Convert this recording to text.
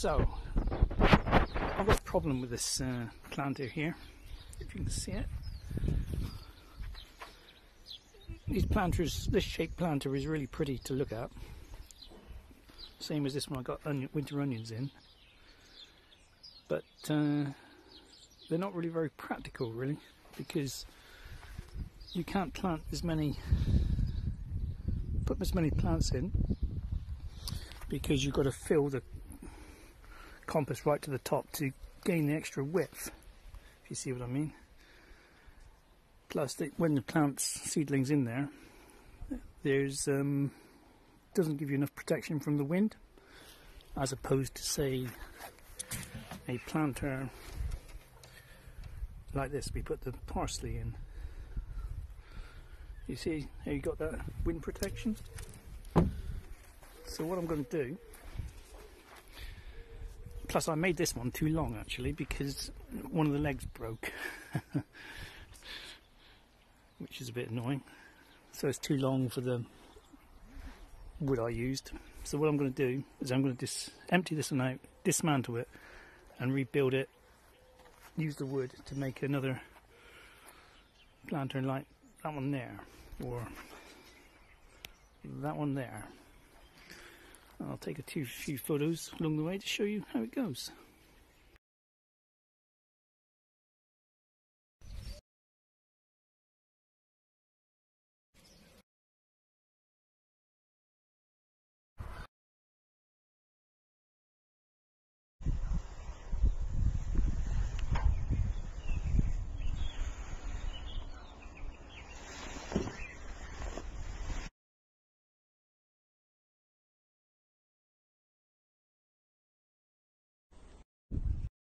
So, I've got a problem with this uh, planter here, if you can see it. These planters, this shaped planter is really pretty to look at. Same as this one I got onion, winter onions in. But uh, they're not really very practical really because you can't plant as many put as many plants in because you've got to fill the compass right to the top to gain the extra width if you see what I mean. Plus when the plants seedlings in there there's um, doesn't give you enough protection from the wind as opposed to say a planter like this we put the parsley in. You see how you got that wind protection? So what I'm going to do plus I made this one too long actually because one of the legs broke which is a bit annoying. So it's too long for the wood I used. So what I'm going to do is I'm going to empty this one out dismantle it and rebuild it. Use the wood to make another lantern like that one there or that one there I'll take a few photos along the way to show you how it goes